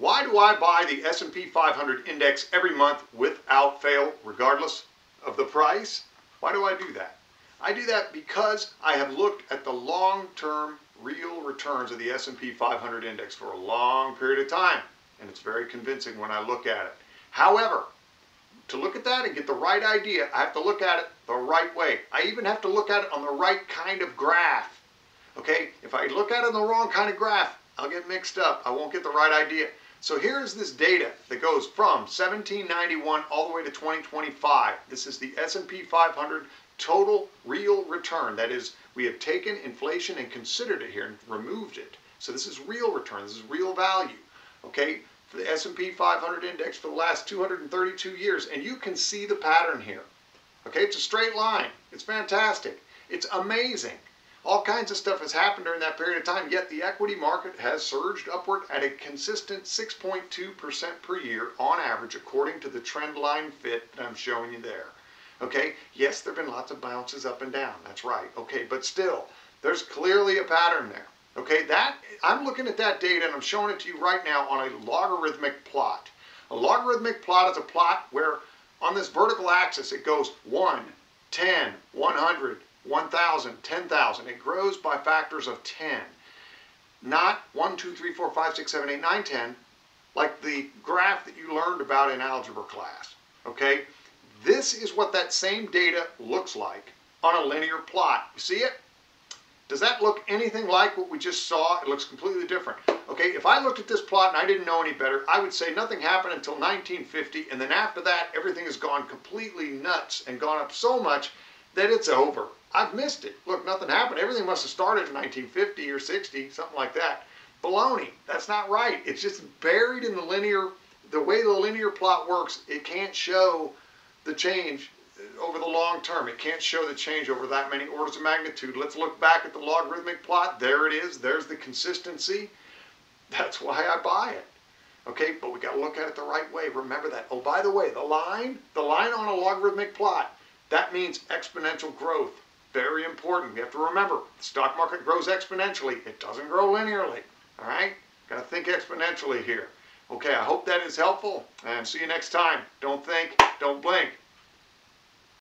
Why do I buy the S&P 500 index every month without fail, regardless of the price? Why do I do that? I do that because I have looked at the long-term real returns of the S&P 500 index for a long period of time, and it's very convincing when I look at it. However, to look at that and get the right idea, I have to look at it the right way. I even have to look at it on the right kind of graph. Okay, if I look at it on the wrong kind of graph, I'll get mixed up. I won't get the right idea. So here's this data that goes from 1791 all the way to 2025. This is the S&P 500 total real return. That is, we have taken inflation and considered it here and removed it. So this is real return. This is real value. Okay, for the S&P 500 index for the last 232 years, and you can see the pattern here. Okay, it's a straight line. It's fantastic. It's amazing. All kinds of stuff has happened during that period of time, yet the equity market has surged upward at a consistent 6.2% per year on average, according to the trend line fit that I'm showing you there. Okay, yes, there have been lots of bounces up and down, that's right. Okay, but still, there's clearly a pattern there. Okay, that I'm looking at that data and I'm showing it to you right now on a logarithmic plot. A logarithmic plot is a plot where on this vertical axis it goes 1, 10, 100, 1,000, 10,000. It grows by factors of 10. Not 1, 2, 3, 4, 5, 6, 7, 8, 9, 10, like the graph that you learned about in algebra class. Okay? This is what that same data looks like on a linear plot. You see it? Does that look anything like what we just saw? It looks completely different. Okay, if I looked at this plot and I didn't know any better, I would say nothing happened until 1950, and then after that, everything has gone completely nuts and gone up so much that it's over. I've missed it. Look, nothing happened. Everything must have started in 1950 or 60, something like that. Baloney. That's not right. It's just buried in the linear, the way the linear plot works, it can't show the change over the long term. It can't show the change over that many orders of magnitude. Let's look back at the logarithmic plot. There it is. There's the consistency. That's why I buy it. Okay, but we got to look at it the right way. Remember that. Oh, by the way, the line, the line on a logarithmic plot, that means exponential growth. Very important. We have to remember, the stock market grows exponentially. It doesn't grow linearly. All right? Got to think exponentially here. Okay, I hope that is helpful, and see you next time. Don't think, don't blink.